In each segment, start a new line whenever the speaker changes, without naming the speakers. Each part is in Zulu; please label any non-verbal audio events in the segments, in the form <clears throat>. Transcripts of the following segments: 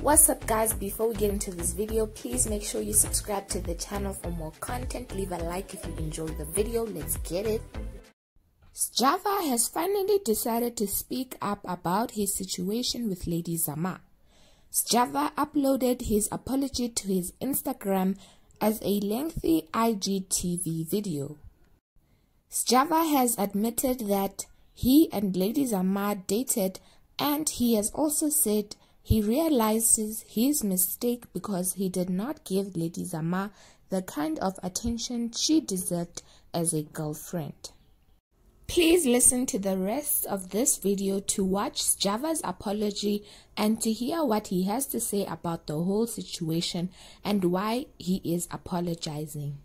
What's up guys, before we get into this video, please make sure you subscribe to the channel for more content. Leave a like if you enjoyed the video. Let's get it. Sjava has finally decided to speak up about his situation with Lady Zama. Sjava uploaded his apology to his Instagram as a lengthy IGTV video. Sjava has admitted that he and Lady Zama dated and he has also said he realizes his mistake because he did not give Lady Zama the kind of attention she deserved as a girlfriend. Please listen to the rest of this video to watch Java's apology and to hear what he has to say about the whole situation and why he is apologizing.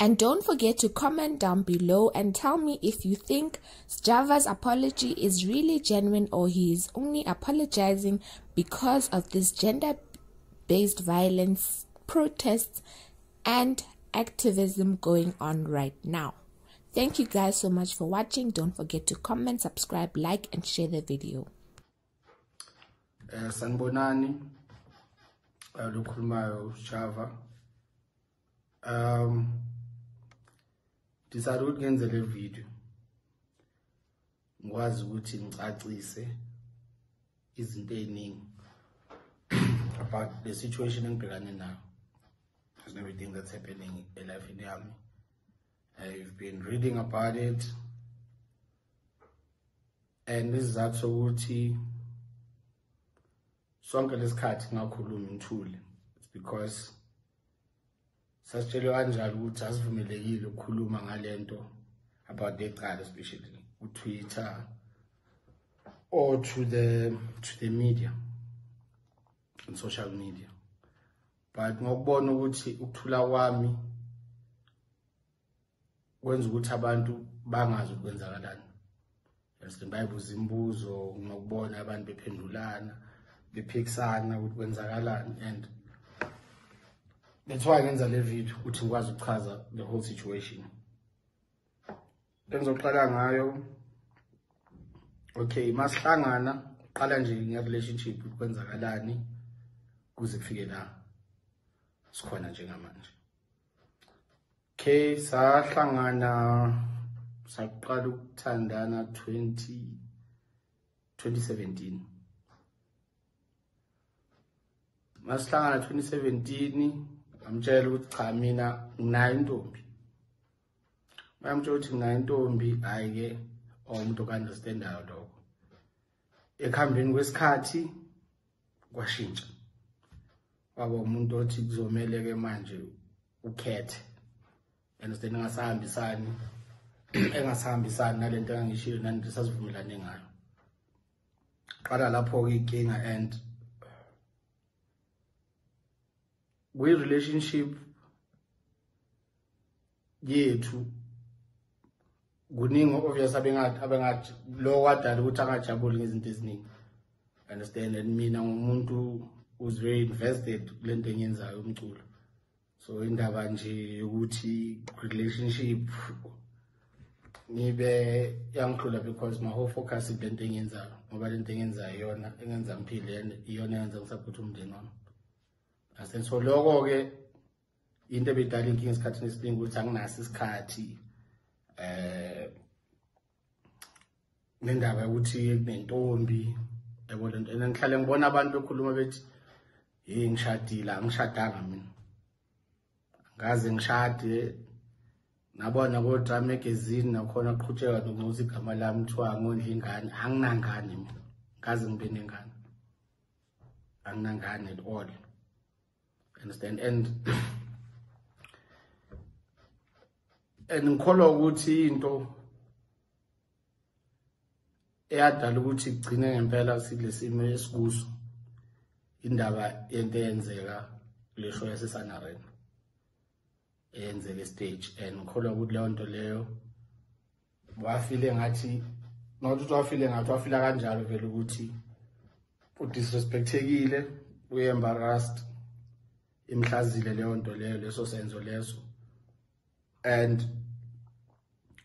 And don't forget to comment down below and tell me if you think Sjava's apology is really genuine or he is only apologizing because of this gender based violence protests and activism going on right now. Thank you guys so much for watching. Don't forget to comment, subscribe, like and share the video.
Eh sanibonani lokhulumayo Java. Um Decide ukuthi ngenze le video. Ngikwazi ukuthi ngicacise izinto eziningi about the situation engibhekane nayo. and everything that's happening in life in yami. I've been reading about it and this is isizathu sokuthi sonke lesikhathi ngakhuluma ngithule it's because sasitshelwe kanjalo ukuthi asivumelekile ukukhuluma ngalento about ecala especially ku-twitter or to the to the media and social media. But ngokubona ukuthi ukuthula kwami kwenza ukuthi abantu bangazi ukwenzakalani. Yasin bayibuza imibuzo ngokubona abantu bephendulana bephikisana ukuthi kwenzakalani and that's why ngenza le video ukuthi ngikwazi ukuchaza the whole situation. Engizoqala ngayo okay masihlangana qala nje nge-relationship kwenzakalani kuze kufike la sikhona njengamanje. Okay sahlangana saqala ukuthandana 20 2017 masihlangana 2017 ngamtshela ukuthi cha mina nginayo intombi bayamtshela ukuthi nginayo intombi hayi-ke umuntu oku-understandayo lokho. Ekuhambeni kwesikhathi kwashintsha. Kwaba umuntu othi kuzomele-ke manje ukhethe. Understand engasahambisani engasahambisani nalento engangishilo nanto sasivumelane ngayo. Qala lapho-ke inkinga and kwi-relationship yethu kuningi obvious abengathi abengathi lo kwadala ukuthi angajabuli ngezinto eziningi. Understand? And mina ngumuntu who's very invested kulento enyenzayo umculo. So indaba nje ukuthi relationship ngibe yangihlula because my whole focus kulento enyenzayo ngoba lento enyenzayo iyona engenza ngiphile iyona yenza ngisaphutha umndeni wami. Asen so lokho ke into ebidala inkinga esikhathini esiningi ukuthi anginaso isikhathi eh nendaba yokuthi kunentombi. Yabo lento and ngihlale ngibona abantu bekhuluma bethi hey ngishadile angishadanga mina. Ngaze ngishade nabona kodwa magazine nakhona qhutsheka nokuthi igama lami kuthiwa ngondla ingane. Anginangane mina. Ngaze ngibe nengane anginangane at all. Understand? And and ngikholwa ukuthi into eyadala ukuthi kugcine ngempela silesimo esikuso indaba yento eyenzeka kule show yasesanarena eyenzeka estage. And ngikholwa ukuthi leyo nto leyo wafile ngathi not ukuthi wafile ngathi wafila kanjalo vele ukuthi udisrespectekile uye-embarrassed imhlazile leyo nto leyo leso senzo leso. And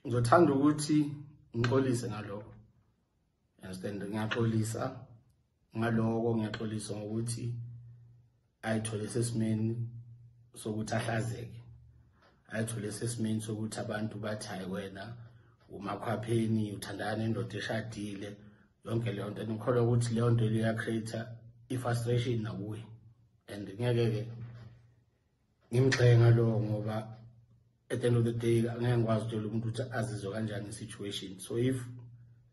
ngizothanda ukuthi ngixolise ngalokho. Understand? Ngiyaxolisa. Ngaloko ngiyaxolisa ngokuthi ayithole sesimeni sokuthi ahlazeke. Ayithole sesimeni sokuthi abantu bathi hayi wena umakhwapheni uthandana nendoda eshadile. Yonke leyo nto. Ngikholwa ukuthi leyo nto leya creator i-frustration nakuye and ngeke-ke ngimgxenga lowo ngoba at the end of the day angeke ngikwazi ukutshela umuntu ukuthi azizwe kanjani i-situation. So if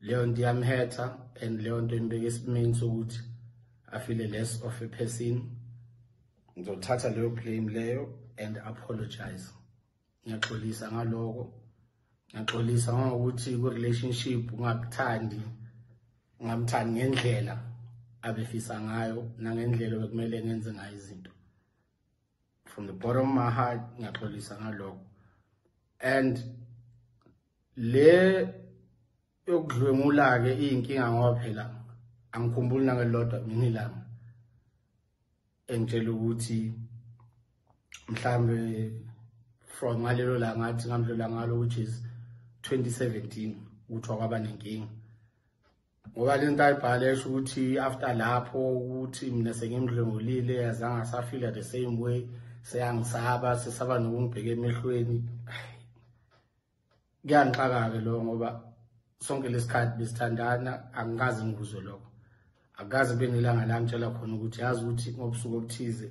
leyo nto iyamhetha and leyo nto imbeke esimeni sokuthi afile less of a person ngizothatha leyo blame leyo and apologize. Ngiyaxolisa ngaloko. Ngiyaxolisa ngokuthi ku-relationship ungakuthandi ngamthandi ngendlela abefisa ngayo nangendlela bekumele ngenze ngayo izinto. From the bottom of my heart ngiyaxolisa ngaloko and le yokudlwengula-ke iy'nkinga ngoba phela angikhumbuli nangelilodwa mina ilanga engitshela ukuthi mhlambe from ngalelo langa ngathi ngamdlula ngalo which is 2017 ukuthi wakwaba nenkinga. Ngoba lento ayibhale esho ukuthi after lapho ukuthi mina sengimdlwengulile azange asafila the same way. Seyangisaba sesaba nokungibheka emehlweni. Kuyangixaka-ke lokho ngoba sonke lesikhathi besithandana angikaze ngikuzwe lokho. Akukaze kube nelanga la ngitshela khona ukuthi yazi ukuthi ngobusuku obuthize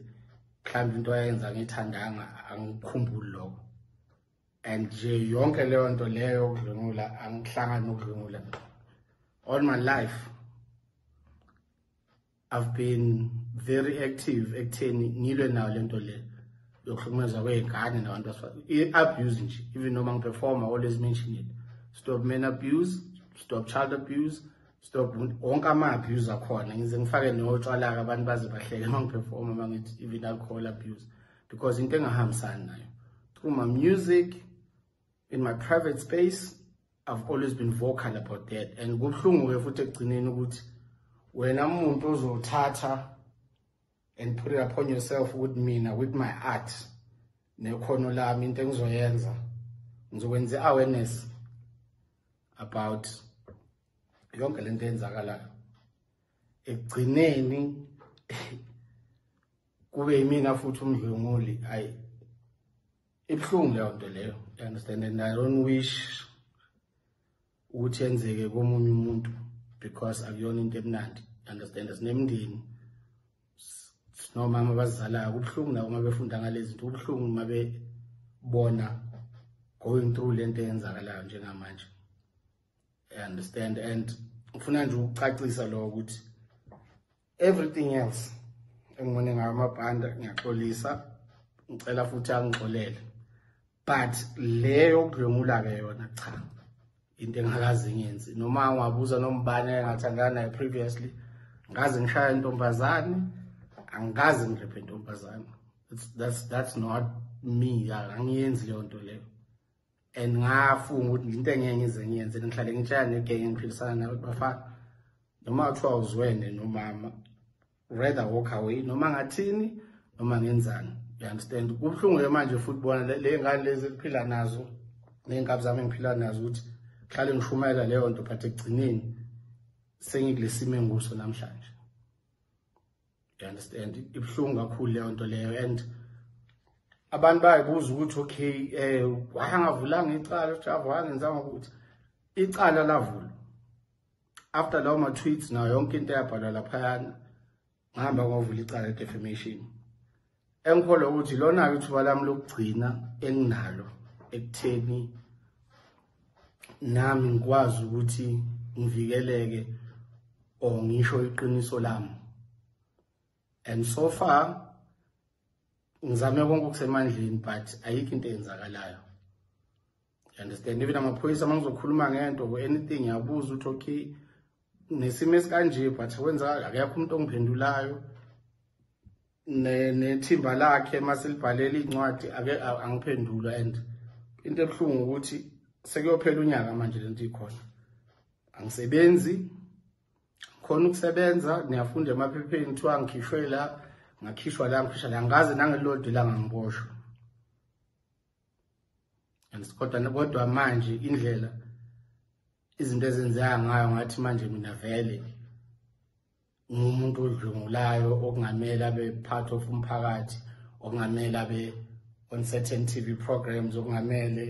mhlawumbe into ayenza ngiyithandanga angikhumbuli lokho. And nje yonke leyo nto leyo yokudlwengula angihlangani nokudlwengula all my life I've been very active ekutheni ngilwe nayo lento le. Yokuhlukumezwa kwey'ngane nabantu i-abuse nje even noma ngiperforma always mention it stop men abuse stop child abuse stop wonke ama-abuse akhona. Ngize ngifake notshwala-ke abantu baze bahleke uma ngiperforma uma ngithi even alcohol abuse because into engahambisani nayo through my music in my private space i've always been vocal about that. And kubuhlungu-ke futhi ekugcineni ukuthi wena muntu ozothatha and put it upon yourself with mina with my art nekhono lami into engizoyenza. Ngizokwenza i-awareness about yonke lento eyenzakalayo. Ekugcineni <laughs> kube yimina futhi umdlwenguli ayi ibuhlungu leyo nto leyo you understand? And i don't wish ukuthi yenzeke komunye umuntu because akuyona into emnandi understand? Sinemndeni sinomama abazizalayo kubuhlungu nabo uma befunda ngalezi zinto kubuhlungu uma bebona going through lento eyenzakalayo njengamanje. I understand? And ngifuna nje ukucacisa lo ukuthi everything else engibone ngayo amabhanda ngiyaxolisa ngicela futhi angixolele. But leyo kudlwengula ke yona cha into engakaze ngiyenzi noma ngiwabuza nombane engathandana naye previously ngaze ngishaya intombazane angikaze ngirephe intombazane that's that's not me angiyenzi leyo nto leyo. And ngafunga ukuthi into engeke ngize ngiyenze ngihlale ngitshaya negenge ngiphilisana nabantu bafana noma kuthiwa uzwene nomama rather walk away noma ngathini noma ngenzani. You understand? Kubuhlungu-ke manje futhi bona le ngane lezi kuphila nazo ney'nkabi zami engiphila nazo ukuthi hlale ngishumayela leyo nto but ekugcineni sengikule simo enguso namhlanje you understand? Ibuhlungu kakhulu leyo nto leyo. And abantu bayibuza ukuthi okay eh wangavulanga icala? Ujava wangenzanga ukuthi? Icala lavulwa. After lawo ma-tweets nayo yonke into eyabhalwa laphayana ngihamba ngovula icala defamation engikholwa ukuthi lona-ke ithuba lami lokugcina enginalo ekutheni nami ngikwazi ukuthi ngivikeleke or ngisho iqiniso lami. And so far ngizame konke okusemandleni but ayikho into eyenzakalayo. Understand? Even amaphoyisa uma ngizokhuluma ngento or anything ngiyabuza ukuthi okay nesimo esikanje but kwenzeka akekho umuntu ongiphendulayo. Nethimba lakhe mase libhalela iy'ncwadi angiphendula. And into ebuhlungu ukuthi sekuyophela unyaka manje lento ikhona. Angisebenzi khona ukusebenza niyafunda emaphepheni kuthiwa ngikhishwe la ngakhishwa la ngikhishwa la. Ngaze nangelilodwa ilanga ngiboshwe and kodwa kodwa manje indlela izinto ezenzeka ngayo ngathi manje mina vele ngumuntu odlungulayo okungamele abe part of umphakathi okungamele abe on certain TV programs okungamele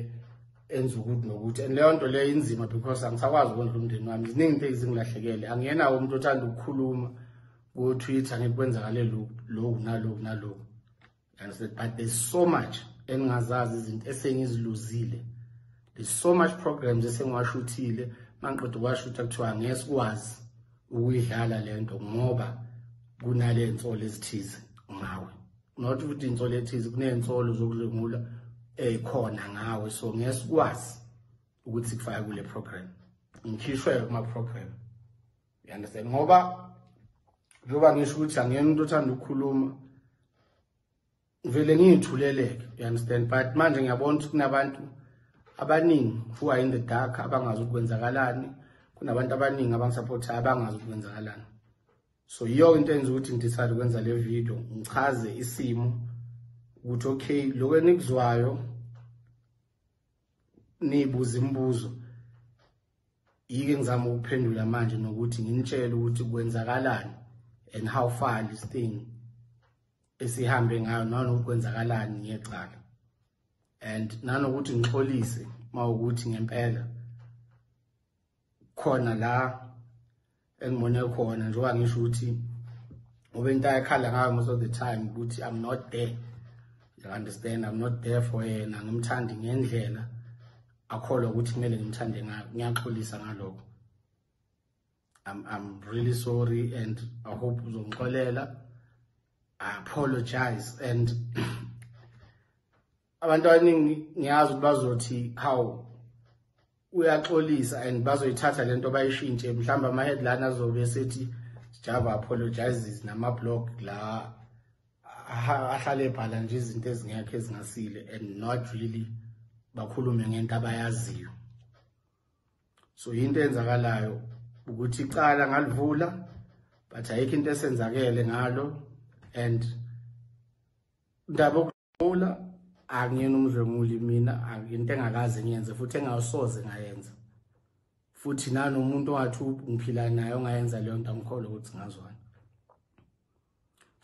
enza ukuthi nokuthi and leyo nto leyo inzima because angisakwazi ukondla umndeni wami. Ziningi into ezingilahlekele angiyenawo umuntu othanda ukukhuluma ku-twitter ngikwenzakale lokhu nalokhu nalokhu. Understand? But there's so much engingazazi izinto esengiziluzile. There's so much programs esengiwashuthile mangiqeda ukwashutha kuthiwa angeke sikwazi ukuyidlala lento ngoba kunale nsolo ezithize ngawe. Not ukuthi insolo ethize kuney'nsolo zokudlungula ey'khona ngawe. So ngeke sikwazi ukuthi sikufake kule program. Ngikhishwe kuma-program you understand? Ngoba njengoba ngisho ukuthi angiyena umuntu othanda ukukhuluma vele ngiyithuleleke. You understand? But manje ngiyabona ukuthi kunabantu abaningi who are in the dark abangazi ukwenzakalani. Kunabantu abaningi abangisapothayo abangazi ukwenzakalani. So yiyo into enza ukuthi ngidecide ukwenza le video ngichaze isimo. Ukuthi okay lokho enikuzwayo nibuza imibuzo. Yike ngizama ukuphendula manje nokuthi nginitshele ukuthi kwenzakalani and how far this thing esihambe ngayo nanokuthi kwenzakalani ngecala. And nanokuthi ngixolise mawukuthi ngempela khona la engibone khona njengoba ngisho ukuthi ngoba into ayakhala ngayo most of the time ukuthi i'm not there. Understand i'm not there for yena ngimthandi ngendlela. Akholwa ukuthi kumele ngimthande ngayo ngiyaxolisa ngalokho. I'm, I'm really sorry and I hope uzongixolela. I apologize and <clears throat> abantu abaningi ngiyazi ukuthi bazothi how uyaxolisa and bazoyithatha lento bayishintshe. Mhlawumbe ama headline azobe esethi Java apologizes nama blog la. Ahlale ebhala nje izinto ezingekho ezingasile and not really bakhulume ngento abayaziyo. So into enzakalayo ukuthi icala ngalivula but ayikho into esenzakele ngalo and indaba okudlula angiyena umdlenguli mina into engakaze ngiyenze futhi engasoze ngayenza. Futhi nanomuntu ongathi ngiphila naye ongayenza leyo nto angikholwa ukuthi singazwana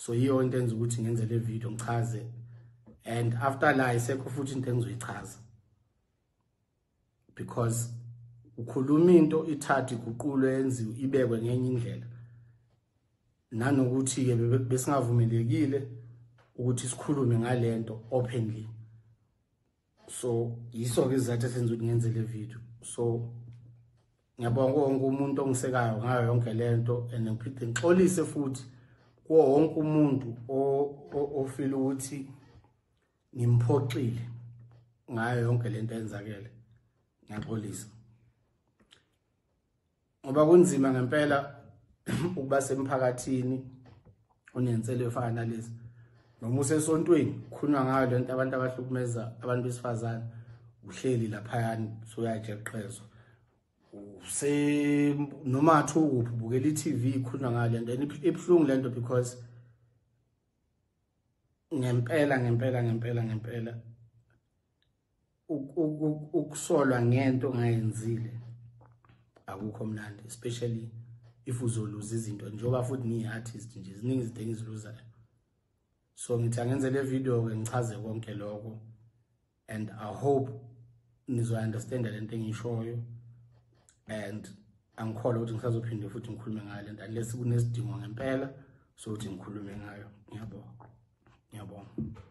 so yiyo into enza ukuthi ngenze le video ngichaze. And after la isekho futhi into engizoyichaza. Because ukhuluma into ithathe iguqulwe yenziwe ibekwe ngenye indlela. Nanokuthi ke besingavumelekile ukuthi sikhulume ngalento openly. So yiso ke izathu esenza ukuthi ngenze le video. So ngiyabonga wonke umuntu ongisekayo ngayo yonke lento and ngiphinde ngixolise futhi kuwo wonke umuntu ofila ukuthi ngimphoxile ngayo yonke lento eyenzakele ngiyaxolisa ngoba kunzima ngempela <clears throat> ukuba semphakathini onenselo efana nalezi. Noma usesontweni kukhulunywa ngayo lento abantu abahlukumeza abantu besifazane uhleli laphayani soyajeqezwa use noma athi ukuphi ubukela i-TV ikhulunywa ngayo lento and ibuhlungu lento because ngempela ngempela ngempela ngempela ukusolwa ngento ongayenzile akukho mnandi especially if uzoluza izinto njengoba futhi ngiyi-artist nje ziningi izinto engiziluzayo. So ngithi angenze le video ke ngichaze konke lokho and i hope nizo-understanda le nto engiyishoyo and angikholwa ukuthi ngisazophinde futhi ngikhulume ngayo le nto unless kunesidingo ngempela sokuthi ngikhulume ngayo. Ngiyabonga. Ngiyabonga.